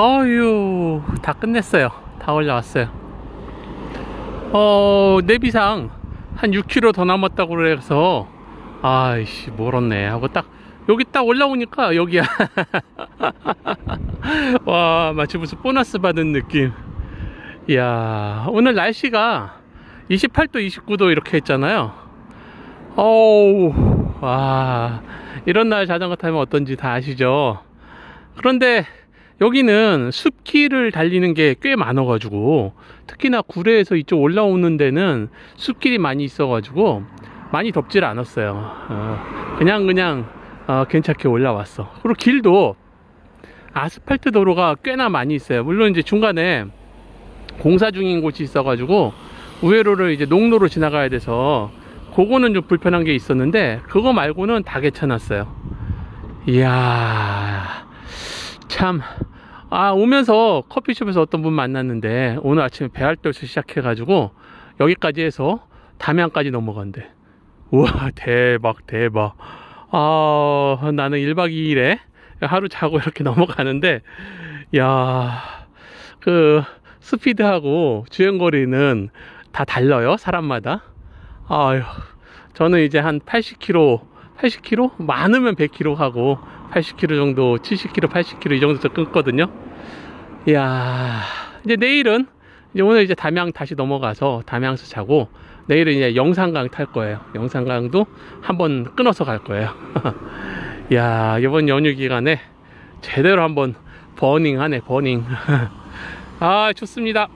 어휴 다 끝냈어요. 다 올라왔어요. 어 내비상 한 6km 더 남았다고 그래서 아이씨 멀었네. 하고 딱 여기 딱 올라오니까 여기야. 와 마치 무슨 보너스 받은 느낌. 이야 오늘 날씨가 28도 29도 이렇게 했잖아요. 어우 와 이런 날 자전거 타면 어떤지 다 아시죠? 그런데 여기는 숲길을 달리는 게 꽤 많아 가지고 특히나 구례에서 이쪽 올라오는 데는 숲길이 많이 있어 가지고 많이 덥질 않았어요. 어, 그냥 그냥 어, 괜찮게 올라왔어. 그리고 길도 아스팔트 도로가 꽤나 많이 있어요. 물론 이제 중간에 공사 중인 곳이 있어 가지고 우회로를 이제 농로로 지나가야 돼서 그거는 좀 불편한 게 있었는데 그거 말고는 다 괜찮았어요. 이야 참, 아, 오면서 커피숍에서 어떤 분 만났는데, 오늘 아침에 배알떨서 시작해가지고, 여기까지 해서 담양까지 넘어간대. 우와, 대박, 대박. 아, 나는 1박 2일에 하루 자고 이렇게 넘어가는데, 야, 그, 스피드하고 주행거리는 다 달라요, 사람마다. 아유, 저는 이제 한 80km, 80km? 많으면 100km 하고, 80km 정도, 70km, 80km 이 정도 끊거든요. 이야, 이제 내일은, 이제 오늘 이제 담양 다시 넘어가서 담양에서 자고, 내일은 이제 영산강 탈 거예요. 영산강도 한번 끊어서 갈 거예요. 이야, 이번 연휴 기간에 제대로 한번 버닝 하네, 버닝. 아, 좋습니다.